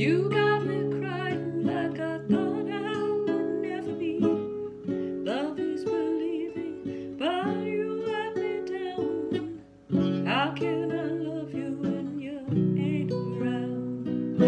You got me crying like I thought I would never be. Love is believing, but you let me down. How can I love you when you ain't around?